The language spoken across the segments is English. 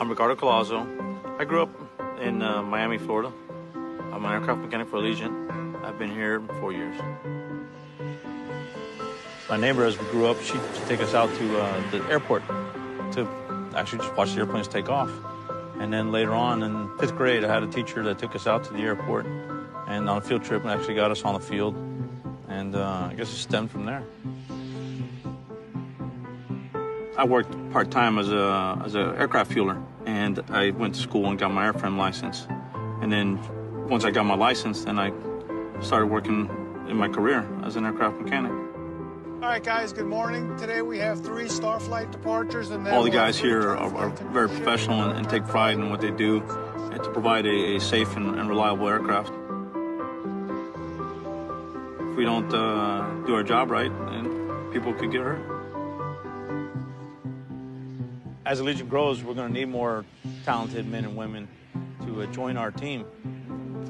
I'm Ricardo Colazo. I grew up in uh, Miami, Florida. I'm an aircraft mechanic for Allegiant. I've been here four years. My neighbor, as we grew up, she'd take us out to uh, the airport to actually just watch the airplanes take off. And then later on in fifth grade, I had a teacher that took us out to the airport and on a field trip and actually got us on the field. And uh, I guess it stemmed from there. I worked part time as a as an aircraft fueler, and I went to school and got my airframe license. And then once I got my license, then I started working in my career as an aircraft mechanic. All right, guys, good morning. Today we have three Starflight departures. and then All the guys here are, are very professional and, and take pride in what they do and to provide a, a safe and, and reliable aircraft. If we don't uh, do our job right, then people could get hurt. As Allegiant grows, we're going to need more talented men and women to uh, join our team.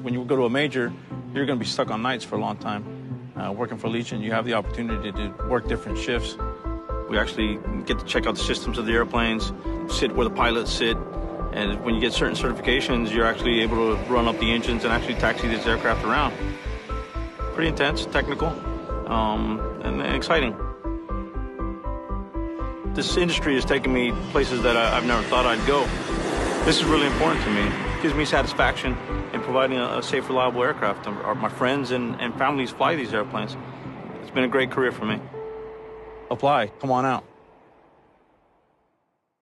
When you go to a major, you're going to be stuck on nights for a long time. Uh, working for Allegiant, you have the opportunity to work different shifts. We actually get to check out the systems of the airplanes, sit where the pilots sit, and when you get certain certifications, you're actually able to run up the engines and actually taxi these aircraft around. Pretty intense, technical, um, and exciting. This industry has taken me places that I, I've never thought I'd go. This is really important to me. It gives me satisfaction in providing a, a safe, reliable aircraft. Our, my friends and, and families fly these airplanes. It's been a great career for me. Apply. Come on out.